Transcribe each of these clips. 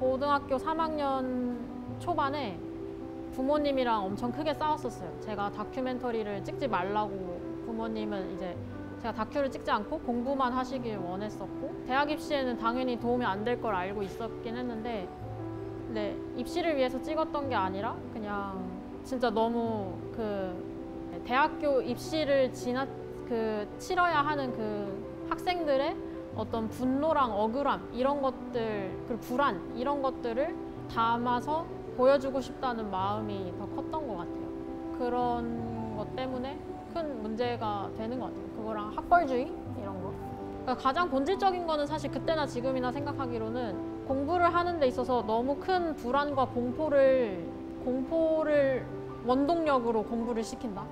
고등학교 3학년 초반에 부모님이랑 엄청 크게 싸웠었어요. 제가 다큐멘터리를 찍지 말라고 부모님은 이제 제가 다큐를 찍지 않고 공부만 하시길 원했었고 대학 입시에는 당연히 도움이 안 될 걸 알고 있었긴 했는데 네, 입시를 위해서 찍었던 게 아니라 그냥 진짜 너무 그 대학교 입시를 지나 그 치러야 하는 그 학생들의 어떤 분노랑 억울함 이런 것들 그리고 불안 이런 것들을 담아서 보여주고 싶다는 마음이 더 컸던 것 같아요. 그런 것 때문에 큰 문제가 되는 것 같아요. 그거랑 학벌주의 이런 거. 그러니까 가장 본질적인 거는 사실 그때나 지금이나 생각하기로는 공부를 하는 데 있어서 너무 큰 불안과 공포를 공포를 원동력으로 공부를 시킨다.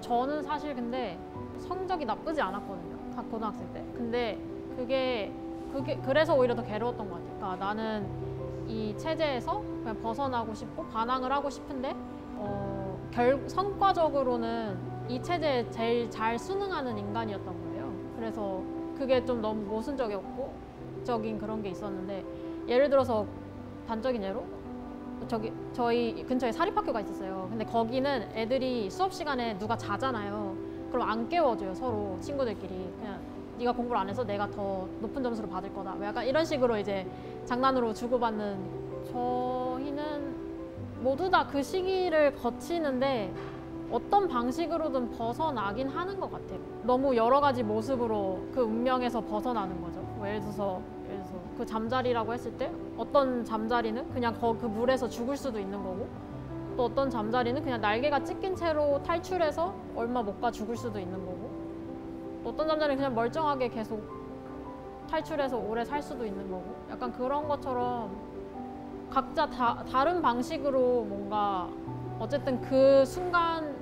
저는 사실 근데 성적이 나쁘지 않았거든요. 각 고등학생 때. 근데 그게 그게 그래서 오히려 더 괴로웠던 것 같아요. 그러니까 나는 이 체제에서 그냥 벗어나고 싶고 반항을 하고 싶은데 어, 결 성과적으로는 이 체제에 제일 잘 수능하는 인간이었던 거예요. 그래서 그게 좀 너무 모순적이었고 적인 그런 게 있었는데 예를 들어서 단적인 예로 저기 저희 근처에 사립학교가 있었어요. 근데 거기는 애들이 수업 시간에 누가 자잖아요. 그럼 안 깨워줘요 서로 친구들끼리 그냥 네가 공부를 안 해서 내가 더 높은 점수를 받을 거다. 뭐 약간 이런 식으로 이제 장난으로 주고받는 저희는 모두 다 그 시기를 거치는데 어떤 방식으로든 벗어나긴 하는 것 같아요. 너무 여러 가지 모습으로 그 운명에서 벗어나는 거죠. 뭐 예를 들어서 예를 들어서 그 잠자리라고 했을 때 어떤 잠자리는 그냥 거, 그 물에서 죽을 수도 있는 거고 또 어떤 잠자리는 그냥 날개가 찢긴 채로 탈출해서 얼마 못 가 죽을 수도 있는 거고 또 어떤 잠자리는 그냥 멀쩡하게 계속 탈출해서 오래 살 수도 있는 거고 약간 그런 것처럼 각자 다, 다른 방식으로 뭔가 어쨌든 그 순간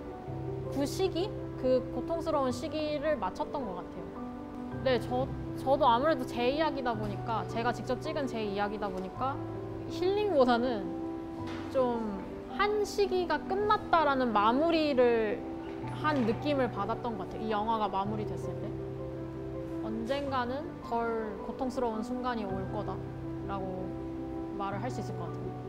그 시기 그 고통스러운 시기를 맞췄던 것 같아요. 네, 저 저도 아무래도 제 이야기다 보니까 제가 직접 찍은 제 이야기다 보니까 힐링보다는 좀 한 시기가 끝났다라는 마무리를 한 느낌을 받았던 것 같아요. 이 영화가 마무리됐을 때 언젠가는 덜 고통스러운 순간이 올 거다라고 말을 할 수 있을 것 같아요.